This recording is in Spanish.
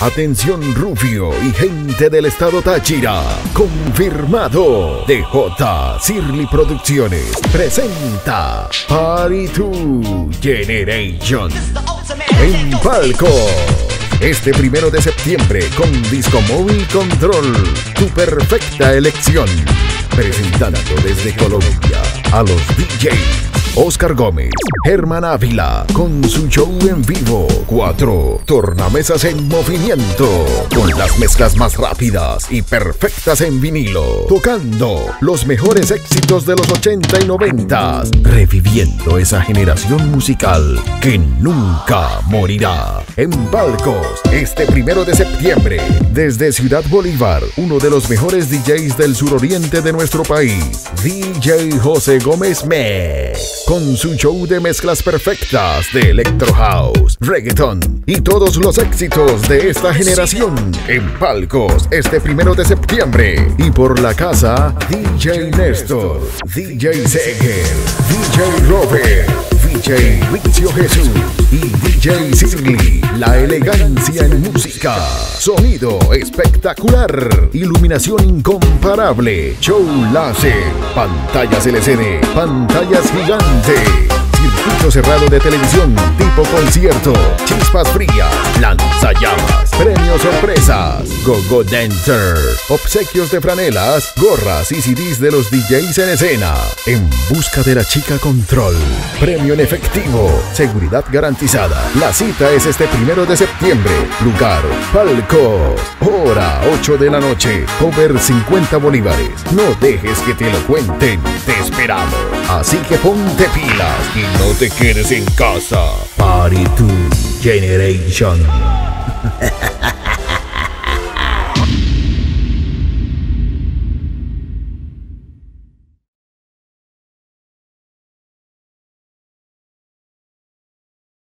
Atención Rubio y gente del estado Táchira. Confirmado. DJ Sirli Producciones presenta Party 2 Generation. En palco. Este primero de septiembre con Disco Móvil Control. Tu perfecta elección. Presentando desde Colombia a los DJs Oscar Gómez, Germán Ávila, con su show en vivo. Cuatro tornamesas en movimiento, con las mezclas más rápidas y perfectas en vinilo. Tocando los mejores éxitos de los 80 y 90, reviviendo esa generación musical que nunca morirá. En Palcos, este primero de septiembre, desde Ciudad Bolívar, uno de los mejores DJs del suroriente de nuestro país, DJ José Gómez Mex con su show de mezclas perfectas de Electro House, Reggaeton y todos los éxitos de esta generación en palcos este primero de septiembre. Y por la casa DJ Néstor, DJ Seger, DJ Robert, DJ Vicio Jesús y DJ Sirly, la elegancia en música, sonido espectacular, iluminación incomparable, show láser, pantallas LCD, pantallas gigantes circuito cerrado de televisión, tipo concierto, chispas frías, lanzallamas, sorpresas, Gogo Dancer, obsequios de franelas, gorras y CDs de los DJs en escena. En busca de la chica control. Premio en efectivo, seguridad garantizada. La cita es este primero de septiembre. Lugar, palco. Hora 8 de la noche. Cover 50 bolívares. No dejes que te lo cuenten. Te esperamos. Así que ponte pilas y no te quedes en casa. Party 2 Generation.